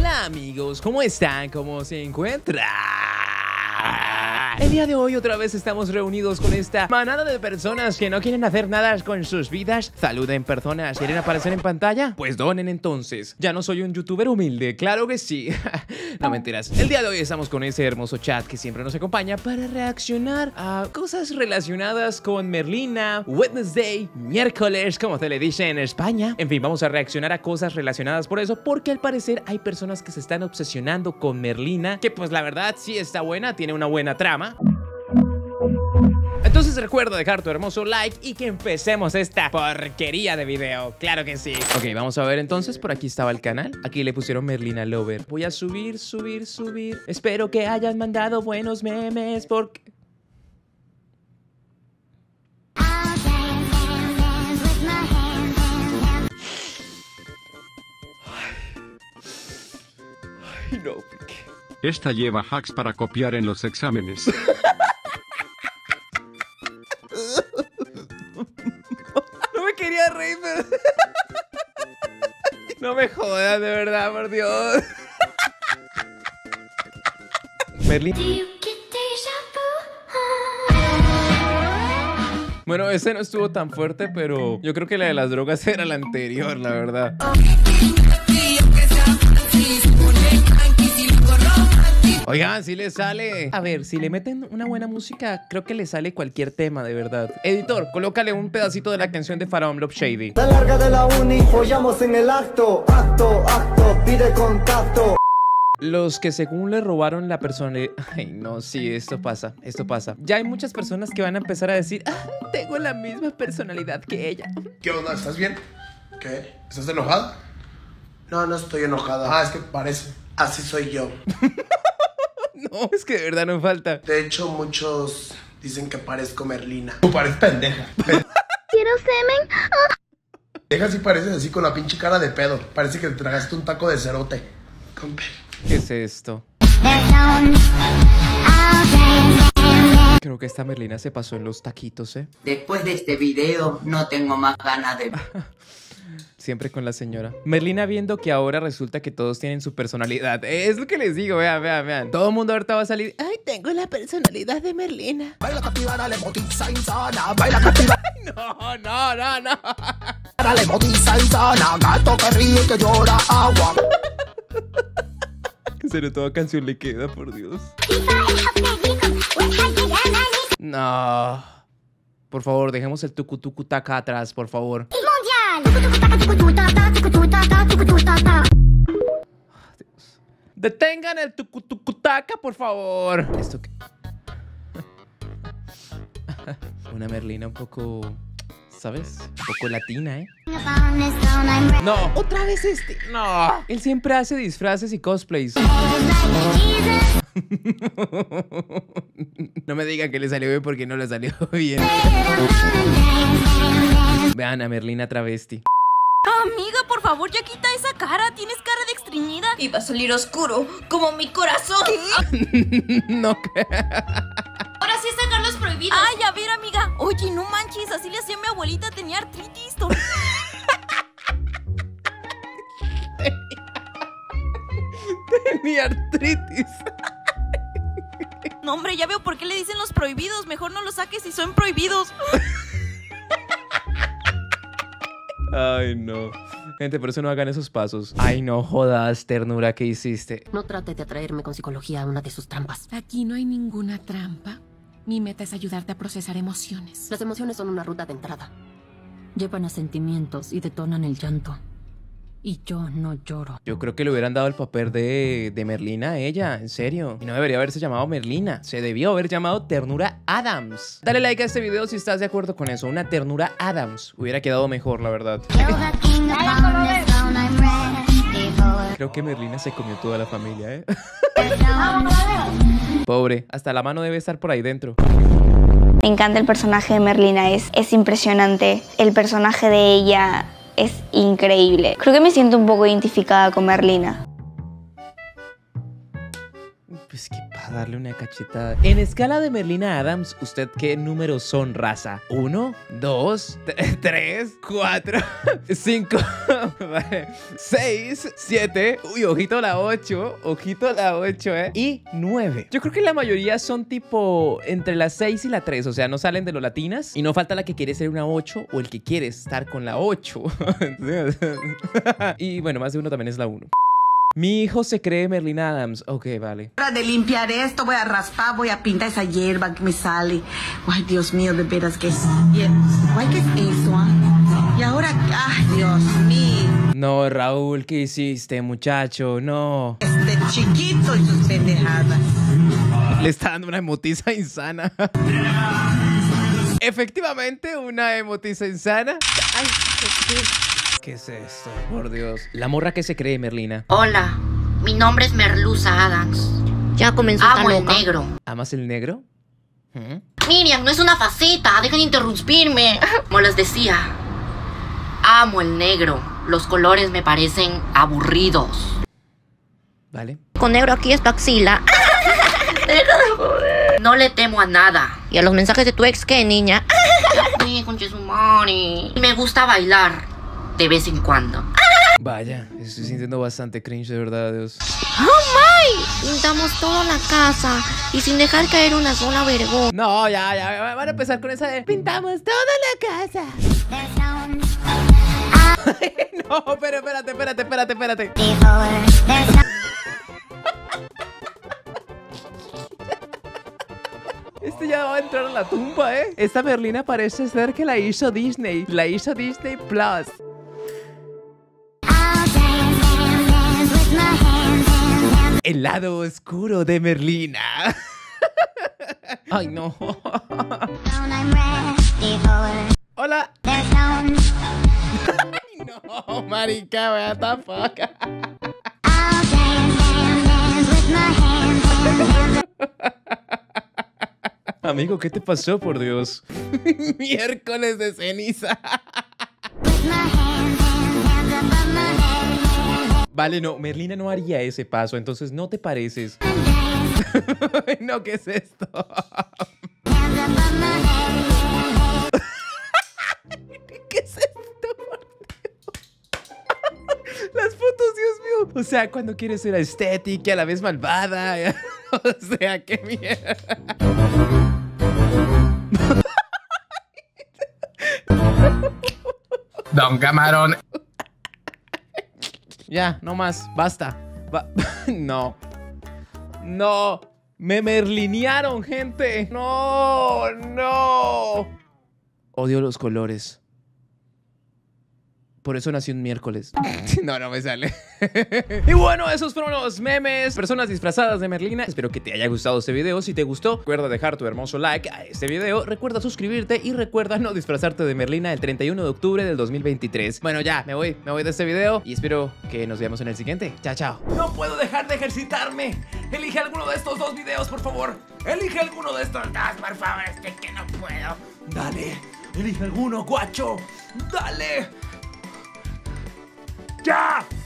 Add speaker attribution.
Speaker 1: Hola amigos, ¿cómo están? ¿Cómo se encuentran? El día de hoy otra vez estamos reunidos con esta manada de personas que no quieren hacer nada con sus vidas. Saluden personas, ¿quieren aparecer en pantalla? Pues donen entonces. Ya no soy un youtuber humilde, claro que sí. no mentiras. El día de hoy estamos con ese hermoso chat que siempre nos acompaña para reaccionar a cosas relacionadas con Merlina, Wednesday, miércoles, como se le dice en España. En fin, vamos a reaccionar a cosas relacionadas por eso, porque al parecer hay personas que se están obsesionando con Merlina, que pues la verdad sí está buena, tiene una buena trama. Recuerda dejar tu hermoso like y que empecemos esta porquería de video. Claro que sí. Ok, vamos a ver entonces. Por aquí estaba el canal. Aquí le pusieron Merlina Lover. Voy a subir, subir, subir. Espero que hayan mandado buenos memes porque...
Speaker 2: Esta lleva hacks para copiar en los exámenes.
Speaker 1: me jodas, de verdad, por Dios. Merlin. Bueno, ese no estuvo tan fuerte, pero yo creo que la de las drogas era la anterior, la verdad. Oigan, si le sale. A ver, si le meten una buena música, creo que le sale cualquier tema, de verdad. Editor, colócale un pedacito de la canción de Faraón Love Shady.
Speaker 3: La larga de la uni, follamos en el acto, acto, acto, pide contacto.
Speaker 1: Los que según le robaron la persona... Ay, no, sí, esto pasa, esto pasa. Ya hay muchas personas que van a empezar a decir, ah, tengo la misma personalidad que ella.
Speaker 4: ¿Qué onda? ¿Estás bien?
Speaker 5: ¿Qué?
Speaker 4: ¿Estás enojada?
Speaker 5: No, no estoy enojada.
Speaker 4: Ah, es que parece.
Speaker 5: Así soy yo.
Speaker 1: No, es que de verdad no falta.
Speaker 5: De hecho, muchos dicen que parezco Merlina.
Speaker 4: Tú pareces pendeja.
Speaker 6: Quiero semen.
Speaker 4: Pendeja sí pareces así con la pinche cara de pedo. Parece que te tragaste un taco de cerote.
Speaker 5: Compe.
Speaker 1: ¿Qué es esto? Creo que esta Merlina se pasó en los taquitos, ¿eh?
Speaker 7: Después de este video no tengo más ganas de...
Speaker 1: Siempre con la señora. Merlina viendo que ahora resulta que todos tienen su personalidad. Eh, Es lo que les digo, vean, vean, vean. Todo el mundo ahorita va a salir. Ay, tengo la personalidad de Merlina.
Speaker 3: Baila captiva, dale motiza insana. Baila captiva,
Speaker 1: No, no, no, no.
Speaker 3: dale motiza insana. Gato que ríe, que llora agua.
Speaker 1: Que toda canción le queda, por Dios. No. Por favor, dejemos el tucutucutaca atrás, por favor. Detengan el tucutucutaca, por favor. Esto que. Una Merlina un poco. ¿Sabes? Un poco latina, ¿eh? No, otra vez este. No. Él siempre hace disfraces y cosplays. No me digan que le salió bien porque no le salió bien. Vean a Merlina travesti.
Speaker 8: Amiga, por favor, ya quita esa cara. Tienes cara de extrañida. Y va a salir oscuro, como mi corazón.
Speaker 1: No.
Speaker 8: Ahora sí sacar los prohibidos. Ay, a ver, amiga. Oye, no manches, así le hacía a mi abuelita, tenía artritis.
Speaker 1: Tenía artritis.
Speaker 8: No, hombre, ya veo por qué le dicen los prohibidos. Mejor no los saques si son prohibidos.
Speaker 1: Ay, no. Gente, por eso no hagan esos pasos. Ay, no jodas, ternura, ¿qué hiciste?
Speaker 9: No trate de atraerme con psicología a una de sus trampas.
Speaker 10: Aquí no hay ninguna trampa. Mi meta es ayudarte a procesar emociones.
Speaker 9: Las emociones son una ruta de entrada. Llevan a sentimientos y detonan el llanto. Y yo no lloro.
Speaker 1: Yo creo que le hubieran dado el papel de, de Merlina a ella, en serio. Y no debería haberse llamado Merlina. Se debió haber llamado Ternura Adams. Dale like a este video si estás de acuerdo con eso. Una Ternura Adams. Hubiera quedado mejor, la verdad. Creo que Merlina se comió toda la familia, ¿eh? Pobre. Hasta la mano debe estar por ahí dentro.
Speaker 6: Me encanta el personaje de Merlina, es, es impresionante. El personaje de ella es increíble. Creo que me siento un poco identificada con Merlina.
Speaker 1: Pues, ¿qué pasa? a darle una cachetada. En escala de Merlina Adams, ¿usted qué números son, raza? ¿Uno, dos, tres, cuatro, cinco, seis, siete, uy, ojito la ocho, ojito la ocho, eh, y nueve. Yo creo que la mayoría son tipo entre las seis y la tres, o sea, no salen de lo latinas y no falta la que quiere ser una ocho o el que quiere estar con la ocho. y bueno, más de uno también es la uno. Mi hijo se cree Merlina Adams. Ok, vale.
Speaker 11: Hora de limpiar esto, voy a raspar, voy a pintar esa hierba que me sale. Ay, Dios mío, de veras que es. Ay, ¿qué es eso? ah? Y ahora, ay, Dios mío,
Speaker 1: No, Raúl, ¿qué hiciste, muchacho? No.
Speaker 11: este chiquito y sus pendejadas.
Speaker 1: Le está dando una emotiza insana. Efectivamente, una emotiza insana. Ay, ¿qué es esto? Por Dios. La morra que se cree, Merlina.
Speaker 8: Hola, mi nombre es Merluza Adams. Ya comenzó
Speaker 1: esta
Speaker 8: Amo el
Speaker 1: loca.
Speaker 8: negro.
Speaker 1: ¿Amas el negro? ¿Mm?
Speaker 8: Miriam, no es una faceta, dejen de interrumpirme. Como les decía, amo el negro. Los colores me parecen aburridos.
Speaker 1: Vale.
Speaker 8: Con negro aquí es tu axila. Deja de joder. No le temo a nada. ¿Y a los mensajes de tu ex qué, niña? Sí, madre. Me gusta bailar de vez en cuando.
Speaker 1: Vaya, estoy sintiendo bastante cringe, de verdad, Dios.
Speaker 8: ¡Oh, my! Pintamos toda la casa y sin dejar caer una sola vergüenza.
Speaker 1: No, ya, ya, van a empezar con esa de pintamos toda la casa. no, pero espérate, espérate, espérate, espérate. Este ya va a entrar a la tumba, ¿eh? Esta Berlina parece ser que la hizo Disney. La hizo Disney Plus. El lado oscuro de Merlina. Ay, no. Hola. Ay, no, marica, what the fuck. Amigo, ¿qué te pasó, por Dios? Miércoles de ceniza. Vale, no, Merlina no haría ese paso, entonces no te pareces. no, ¿qué es esto? ¿Qué es esto? Las fotos, Dios mío. O sea, cuando quieres ser estética, a la vez malvada. o sea, qué mierda.
Speaker 4: Don Camarón.
Speaker 1: Ya, no más, basta. Ba- no. No. Me merlinearon, gente. No, no. Odio los colores. Por eso nací un miércoles. No, no me sale. y bueno, esos fueron los memes. Personas disfrazadas de Merlina. Espero que te haya gustado este video. Si te gustó, recuerda dejar tu hermoso like a este video. Recuerda suscribirte y recuerda no disfrazarte de Merlina el 31 de octubre del 2023. Bueno, ya, me voy. Me voy de este video y espero que nos veamos en el siguiente. Chao, chao.
Speaker 12: No puedo dejar de ejercitarme. Elige alguno de estos dos videos, por favor. Elige alguno de estos dos, por favor. Es que, que no puedo. Dale. Elige alguno, guacho. Dale. ¡Ya!